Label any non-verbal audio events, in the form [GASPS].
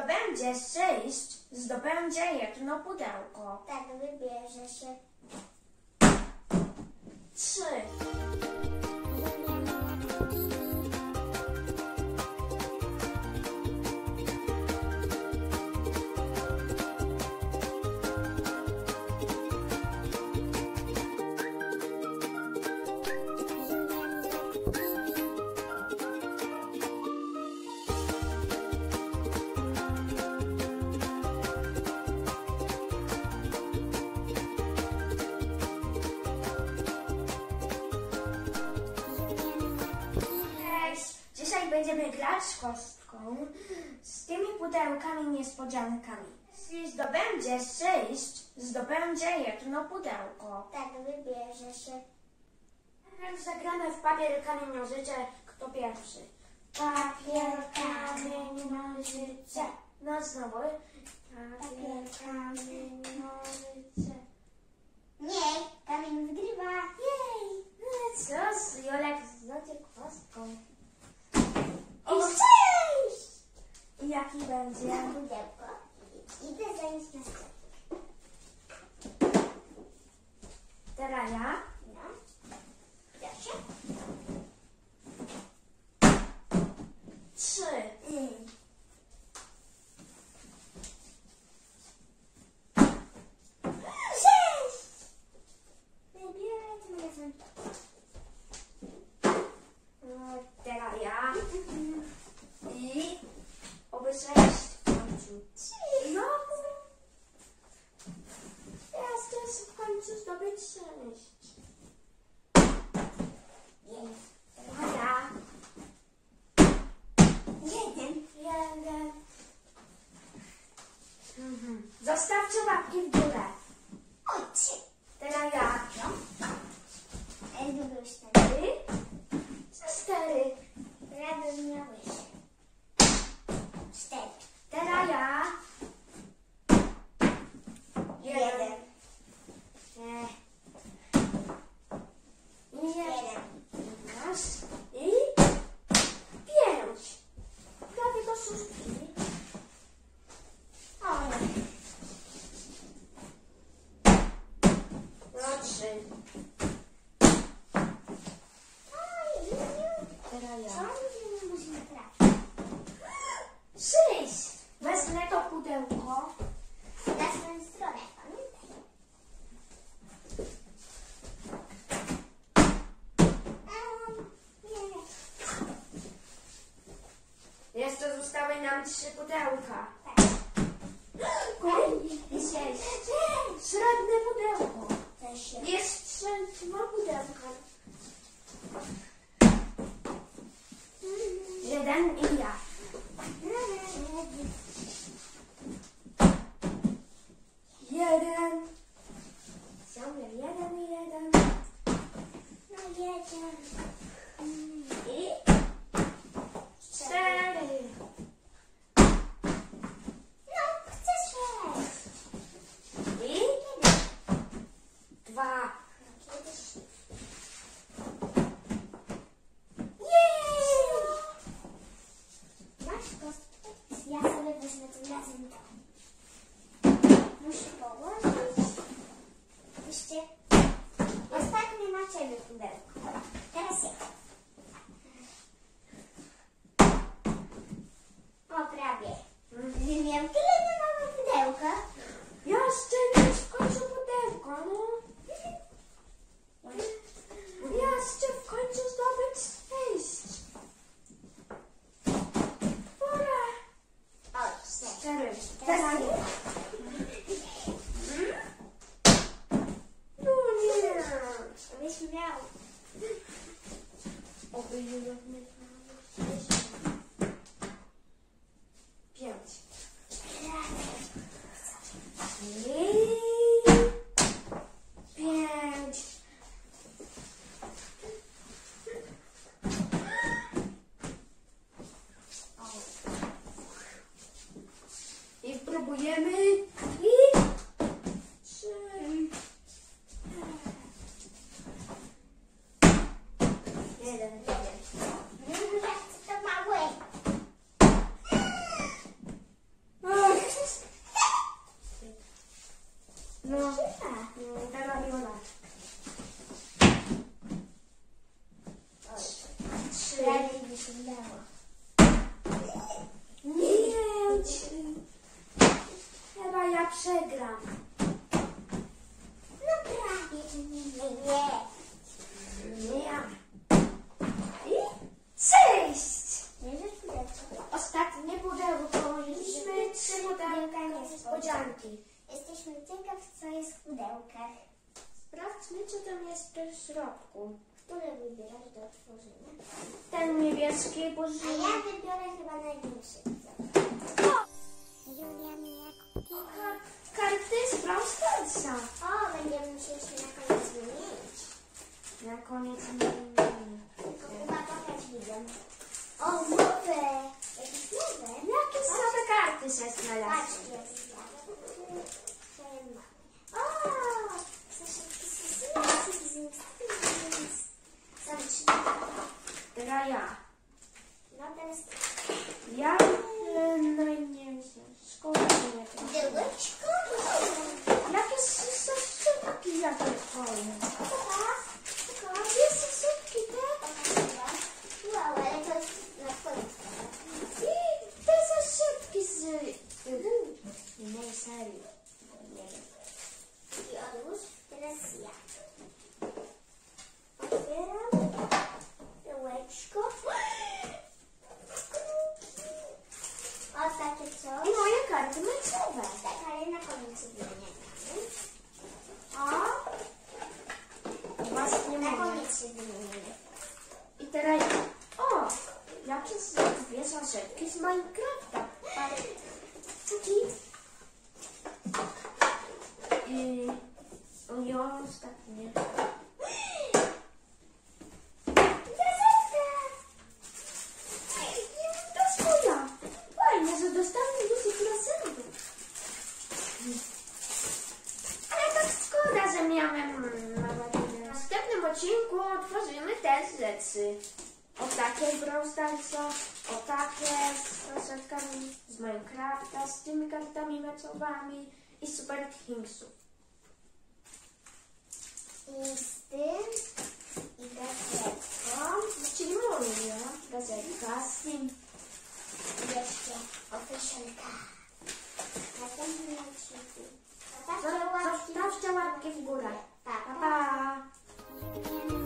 Zdobędzie sześć, zdobędzie jedno pudełko. Tak wybierze się. Trzy. Grać z kostką z tymi pudełkami niespodziankami. Jeśli zdobędzie sześć, zdobędzie jedno pudełko. Tak wybierze się. Teraz zagramy w papier, kamień, nożyce. Kto pierwszy? Papier, kamień, nożyce. No znowu. Papier, kamień, nożyce. Nie, kamień wygrywa. Jej! No co, z Jolek znacie kostką. Sześć! I jaki będzie? Na pudełko. Idę zanieść na. Teraz ja. No. Proszę. Trzy. Mm. Sześć! Wybieraj telefon. No, teraz ja. I oby sześć w końcu. No. Teraz chcę w końcu zdobyć sześć. Jest. Teraz ja. Jeden. Jeden. Mhm. Zostawcie łapki w górę. Trzy. Teraz ja. Ej, już ten. Trzy. Cztery. Razem miałeś. Cztery. Teraz ja. Jeden. Nie. Jeden. Raz. I pięć. Prawie do szóstki. O nie. No trzy. Oj, Juniu. Teraz Co ja. my musimy trafić? Sześć. Wezmę to pudełko. Na swoją stronę, pamiętaj. Em, nie. Jeszcze zostały nam trzy pudełka. Tak. [GASPS] I sześć. Srebrne pudełko. Się. Jeszcze dwa pudełka. Jeden i ja. Jeden. Ciągle jeden i jeden. No jeden. I cztery. No, chcę sześć. I dwa. Kiedyś. Jej! Masz kostkę? Ja sobie wezmę tym razem to. Muszę położyć. Ostatnie na ciebie pudełko. Teraz ja. O, prawie. Nie miałem tyle na małe pudełko. Jeszcze nie w końcu pudełko, no. Jeszcze w końcu zdobyć sześć. Pora. O, cztery. Cztery. Teraz Teraz ja. ja. No nie. Byś miał. Oby nie rozmykało się. Pięć. I pięć. I próbujemy. I trzy. Jeden, jeden. Ja chcę to małe. Przegram. No prawie, że nie, nie, nie. Nie ja. I cześć! Ostatnie pudełko. Mieliśmy trzy pudełka niespodzianki. Jesteśmy ciekaw, co jest w pudełkach. Sprawdźmy, co tam jest w środku. Które wybierasz do otworzenia? Ten niebieski, bo A ja wybiorę chyba największy. Julia Mijakowska. karty z Brawl Starsa. O, będziemy musieli na koniec wymienić. Na koniec nie Tylko chyba pokaż widzom. O, nowe! Jakieś nowe? Jakie same karty się Patrzcie, znalazły? jakieś nowe. Twoje mamy. O! Zaszedł Zing, Są trzy. Teraz ja. No teraz Ja e, no i nie wiem, szkoda nie to. Dyłeczko. Jakie są szybki, jakie twoje? Chyba. Jest szybki, tak? Wow, ale to jest na twoim I te są szybki z z innej serii. Nie wiem. I odłóż. Teraz ja. Otwieram. Dyłeczko. O, takie I coś. moje karty meczowe. Tak, ale na koniec wymieniamy. O! Właśnie Na moje. koniec się wymieniamy. I teraz, o, jakie są dwie saszetki z Minecrafta. Taki. I, i ostatnie. Brawl Starsa, o takie z saszetkami z Minecrafta, z tymi kartami meczowymi i Super Kingsów. I z tym. I gazetką. Czyli moja gazetka z tym. Jeszcze officialka. Następny odcinku. Zostawcie łapki. W górę. Pa, pa. pa.